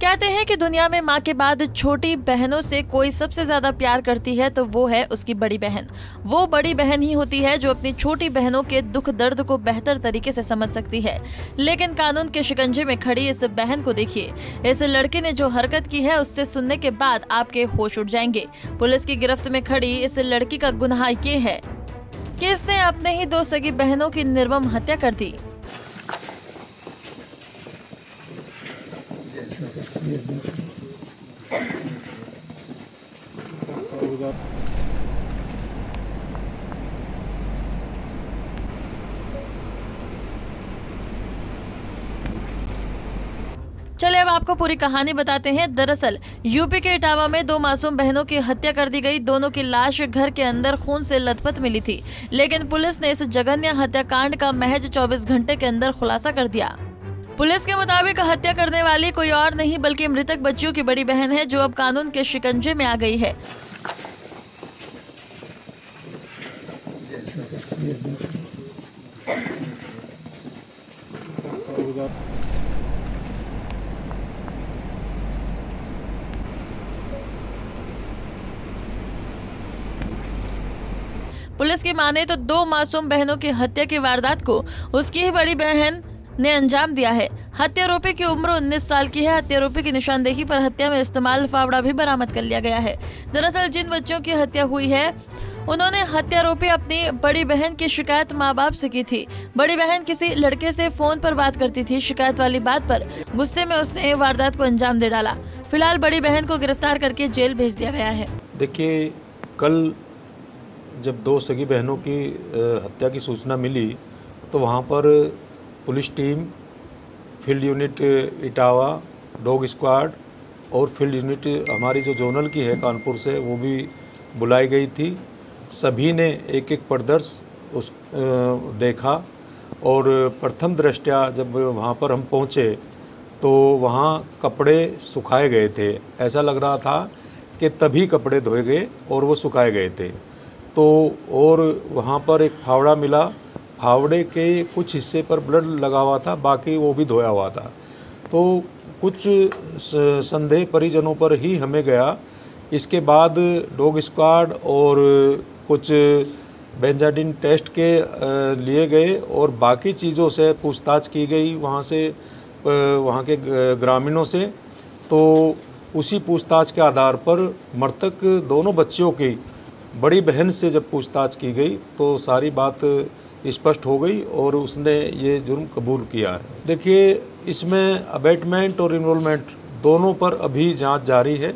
कहते हैं कि दुनिया में माँ के बाद छोटी बहनों से कोई सबसे ज़्यादा प्यार करती है तो वो है उसकी बड़ी बहन। वो बड़ी बहन ही होती है जो अपनी छोटी बहनों के दुख दर्द को बेहतर तरीके से समझ सकती है। लेकिन कानून के शिकंजे में खड़ी इस बहन को देखिए। इस लड़के ने जो हरकत की है, उससे सुनने के बाद आपके होश उठ जाएँगे। पुलिस की गिरफ्त में खड़ी इस लड़की का गुनाह ये है। कि इसने अपने ही दो सगी बहनों की निर्मम हत्या कर दी? चले अब आपको पूरी कहानी बताते हैं। दरअसल, यूपी के इटावा में दो मासूम बहनों की हत्या कर दी गई। दोनों की लाश घर के अंदर खून से लथपथ मिली थी। लेकिन पुलिस ने इस जघन्य हत्याकांड का महज 24 घंटे के अंदर खुलासा कर दिया। पुलिस के मुताबिक हत्या करने वाली कोई और नहीं, बल्कि मृतक बच्चियों की बड़ी बहन है, जो अब कानून के शिकंजे में आ गई है। पुलिस की माने तो दो मासूम बहनों की हत्या की वारदात को उसकी ही बड़ी बहन ने अंजाम दिया है। हत्यारोपी की उम्र 19 साल की है। हत्यारोपी की निशानदेही पर हत्या में इस्तेमाल फावड़ा भी बरामद कर लिया गया है। दरअसल जिन बच्चों की हत्या हुई है, उन्होंने हत्यारोपी अपनी बड़ी बहन की शिकायत माँ बाप से की थी। बड़ी बहन किसी लड़के से फ़ोन पर बात करती थी शिकायत वाली बात पर। गुस्से में उसने वारदात को अंजाम दे डाला। फ़िलहाल बड़ी बहन को गिरफ़्तार करके जेल भेज दिया गया है। देखिए, कल जब दो सगी बहनों की हत्या की सूचना मिली तो वहाँ पर police team, field unit Etawah, dog squad और फ़ील्ड यूनिट, हमारी जो जोनल की है कानपुर से, वो भी बुलाई गई थी। सभी ने एक एक प्रदर्श उस देखा और प्रथम दृष्टया जब वहाँ पर हम पहुँचे तो वहाँ कपड़े सुखाए गए थे। ऐसा लग रहा था कि तभी कपड़े धोए गए और वो सुखाए गए थे। तो और वहाँ पर एक फावड़ा मिला फावड़े के कुछ हिस्से पर ब्लड लगा हुआ था, बाकी वो भी धोया हुआ था। तो कुछ संदेह परिजनों पर ही हमें गया। इसके बाद डॉग स्क्वाड और कुछ बेंजाडिन टेस्ट के लिए गए और बाकी चीज़ों से पूछताछ की गई वहाँ से वहाँ के ग्रामीणों से। तो उसी पूछताछ के आधार पर मृतक दोनों बच्चियों की बड़ी बहन से जब पूछताछ की गई तो सारी बात स्पष्ट हो गई और उसने ये जुर्म कबूल किया है। देखिए, इसमें अबेटमेंट और इनरोलमेंट दोनों पर अभी जाँच जारी है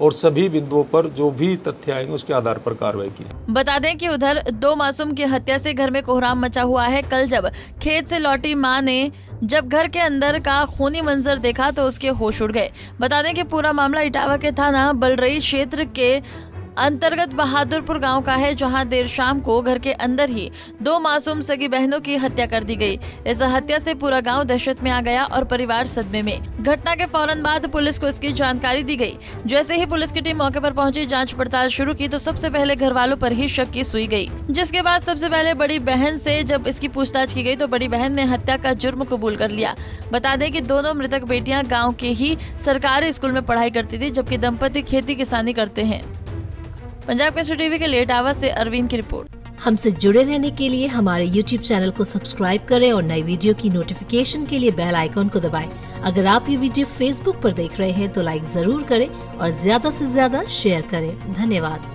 और सभी बिंदुओं पर जो भी तथ्य आएँगे उसके आधार पर कार्रवाई की बता दें कि उधर दो मासूम की हत्या से घर में कोहराम मचा हुआ है। कल जब खेत से लौटी माँ ने जब घर के अंदर का खूनी मंजर देखा तो उसके होश उड़ गए। बता दें कि पूरा मामला इटावा के थाना बलरई क्षेत्र के अंतर्गत बहादुरपुर गाँव का है, जहाँ देर शाम को घर के अंदर ही दो मासूम सगी बहनों की हत्या कर दी गई। इस हत्या से पूरा गाँव दहशत में आ गया और परिवार सदमे में। घटना के फ़ौरन बाद पुलिस को इसकी जानकारी दी गई। जैसे ही पुलिस की टीम मौके पर पहुँची, जाँच पड़ताल शुरू की तो सबसे पहले घर वालों पर ही शक की सुई गई। जिसके बाद सबसे पहले बड़ी बहन से जब इसकी पूछताछ की गई तो बड़ी बहन ने हत्या का जुर्म कबूल कर लिया। बता दें कि दोनों मृतक बेटियाँ गाँव के ही सरकारी स्कूल में पढ़ाई करती थी, जबकि दंपति खेती किसानी करते हैं। पंजाब केसरी टीवी के लेट आवर से अरविंद की रिपोर्ट। हमसे जुड़े रहने के लिए हमारे YouTube चैनल को सब्सक्राइब करें और नई वीडियो की नोटिफिकेशन के लिए बेल आइकॉन को दबाएँ। अगर आप ये वीडियो Facebook पर देख रहे हैं तो लाइक ज़रूर करें और ज़्यादा से ज़्यादा शेयर करें। धन्यवाद।